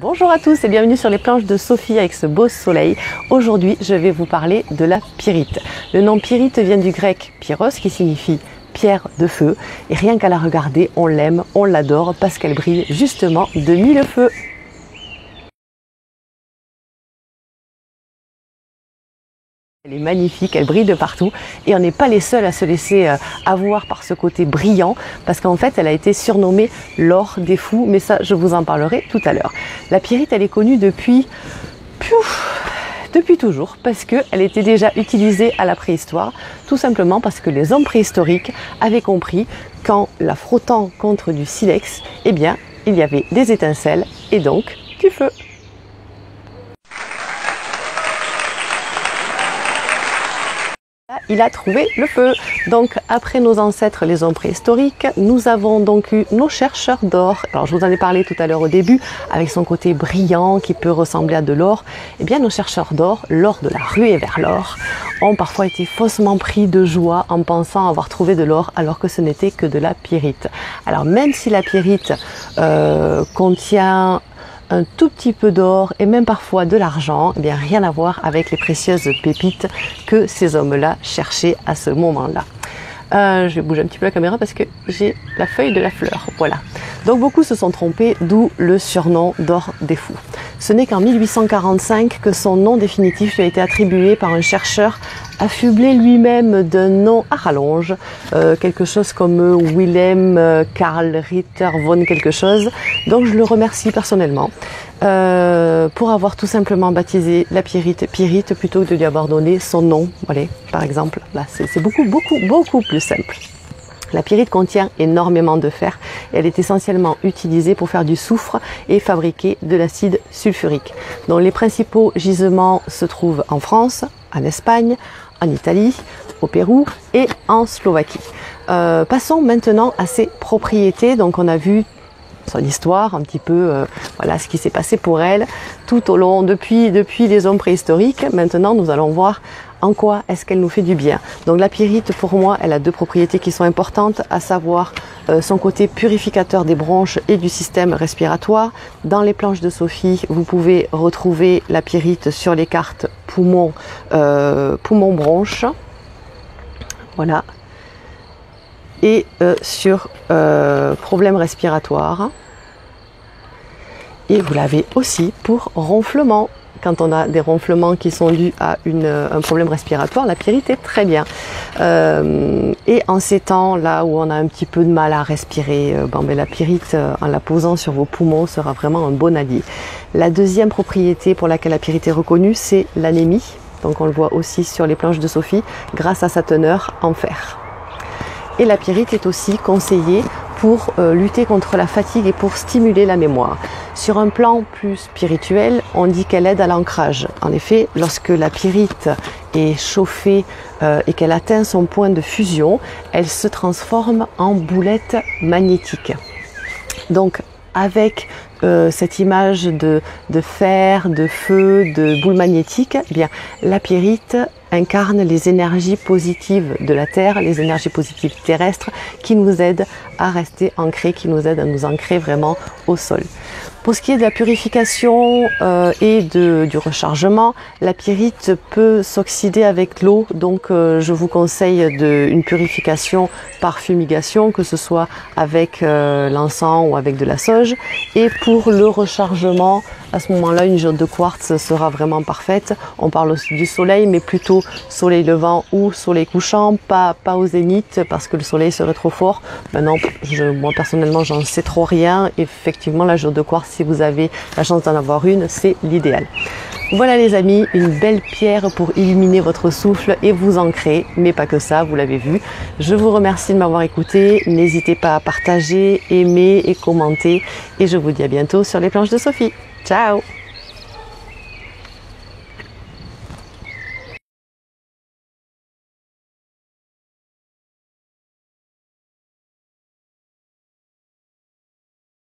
Bonjour à tous et bienvenue sur les planches de Sophie avec ce beau soleil. Aujourd'hui, je vais vous parler de la pyrite. Le nom pyrite vient du grec pyros qui signifie pierre de feu et rien qu'à la regarder, on l'aime, on l'adore parce qu'elle brille justement de mille feux. Elle est magnifique, elle brille de partout et on n'est pas les seuls à se laisser euh, avoir par ce côté brillant parce qu'en fait elle a été surnommée l'or des fous, mais ça je vous en parlerai tout à l'heure. La pyrite elle est connue depuis, depuis toujours parce qu'elle était déjà utilisée à la préhistoire, tout simplement parce que les hommes préhistoriques avaient compris qu'en la frottant contre du silex, eh bien il y avait des étincelles et donc du feu. Il a trouvé le feu. Donc après nos ancêtres, les hommes préhistoriques, nous avons donc eu nos chercheurs d'or. Alors je vous en ai parlé tout à l'heure au début, avec son côté brillant qui peut ressembler à de l'or. Eh bien nos chercheurs d'or, lors de la ruée vers l'or, ont parfois été faussement pris de joie en pensant avoir trouvé de l'or alors que ce n'était que de la pyrite. Alors même si la pyrite euh, contient un tout petit peu d'or et même parfois de l'argent, eh bien rien à voir avec les précieuses pépites que ces hommes-là cherchaient à ce moment-là. Euh, je vais bouger un petit peu la caméra parce que j'ai la feuille de la fleur. Voilà. Donc beaucoup se sont trompés, d'où le surnom d'or des fous. Ce n'est qu'en 1845 que son nom définitif a été attribué par un chercheur affublé lui-même d'un nom à rallonge, euh, quelque chose comme Willem euh, Karl Ritter von quelque chose. Donc je le remercie personnellement euh, pour avoir tout simplement baptisé la Pyrite Pyrite plutôt que de lui avoir donné son nom. Voilà, par exemple, là c'est beaucoup beaucoup beaucoup plus simple. La pyrite contient énormément de fer elle est essentiellement utilisée pour faire du soufre et fabriquer de l'acide sulfurique. Donc les principaux gisements se trouvent en France, en Espagne, en Italie, au Pérou et en Slovaquie. Euh, passons maintenant à ses propriétés. Donc on a vu son histoire, un petit peu euh, voilà ce qui s'est passé pour elle tout au long depuis depuis les hommes préhistoriques. Maintenant, nous allons voir en quoi est-ce qu'elle nous fait du bien. Donc la pyrite, pour moi, elle a deux propriétés qui sont importantes, à savoir euh, son côté purificateur des bronches et du système respiratoire. Dans les planches de Sophie, vous pouvez retrouver la pyrite sur les cartes poumons, euh, bronches. Voilà. Et euh, sur problèmes respiratoires. Et vous l'avez aussi pour ronflement quand on a des ronflements qui sont dus à un problème respiratoire, la pyrite est très bien. Euh, et en ces temps là où on a un petit peu de mal à respirer, euh, ben, la pyrite euh, en la posant sur vos poumons sera vraiment un bon allié. La deuxième propriété pour laquelle la pyrite est reconnue, c'est l'anémie. Donc on le voit aussi sur les planches de Sophie grâce à sa teneur en fer. Et la pyrite est aussi conseillée pour euh, lutter contre la fatigue et pour stimuler la mémoire. Sur un plan plus spirituel, on dit qu'elle aide à l'ancrage. En effet, lorsque la pyrite est chauffée euh, et qu'elle atteint son point de fusion, elle se transforme en boulette magnétique. Donc avec euh, cette image de, fer, de feu, de boule magnétique, eh bien la pyrite incarne les énergies positives de la Terre, les énergies positives terrestres qui nous aident à rester ancrés, qui nous aident à nous ancrer vraiment au sol. Pour ce qui est de la purification euh, et de, du rechargement, la pyrite peut s'oxyder avec l'eau, donc euh, je vous conseille de, une purification par fumigation, que ce soit avec euh, l'encens ou avec de la sauge. Et pour le rechargement, à ce moment-là, une geode de quartz sera vraiment parfaite. On parle aussi du soleil, mais plutôt soleil levant ou soleil couchant, pas, pas au zénith parce que le soleil serait trop fort. Maintenant, je, moi personnellement, j'en sais trop rien. Effectivement, la geode de quartz, si vous avez la chance d'en avoir une, c'est l'idéal. Voilà les amis, une belle pierre pour illuminer votre souffle et vous ancrer, mais pas que ça, vous l'avez vu. Je vous remercie de m'avoir écouté, n'hésitez pas à partager, aimer et commenter et je vous dis à bientôt sur les planches de Sophie. Ciao